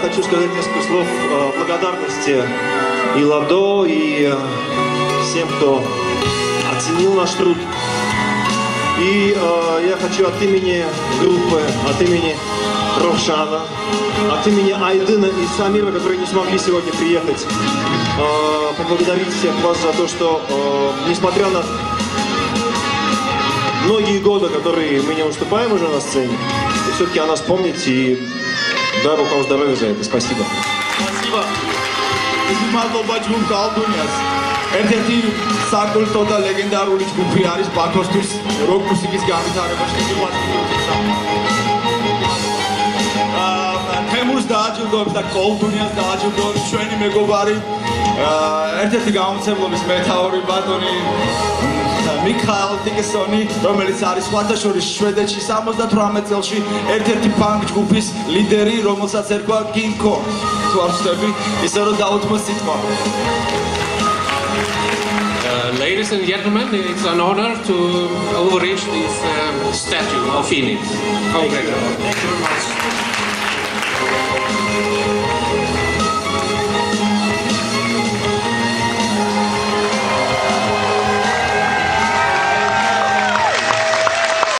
хочу сказать несколько слов э, благодарности и Ладо, и э, всем, кто оценил наш труд. И э, я хочу от имени группы, от имени Ровшана, от имени Айдына и Самира, которые не смогли сегодня приехать, э, поблагодарить всех вас за то, что, э, несмотря на многие годы, которые мы не выступаем уже на сцене, все-таки о нас помните и дай Бог вам здоровья за это. Спасибо. Спасибо. მადლობა ჯგუფ კალდუნიას. ერთ-ერთი საკულტო და ლეგენდარული ჯგუფი არის ბაქოსთვის როკ მუსიკის განვითარებაში მიყვარს. დააჯილდოებს და კოლდუნიას დააჯილდოებს ჩვენი მეგობარი ერთ-ერთი გამომცემლობის მეთაური ბატონი მიქაელ ტიკესონი, რომელიც არის სხვადასხვა შვედეთში 78 წელში ერთ-ერთი ფანკ ჯგუფის ლიდერი, რომელსაც ერქვა კინკო. თუ არ ვწდები, ისე რომ დაუთმო სიტყვა. Uh, ladies and gentlemen, it's an honor to overreach this um, statue of Phoenix. Congratulations. Thank you very much.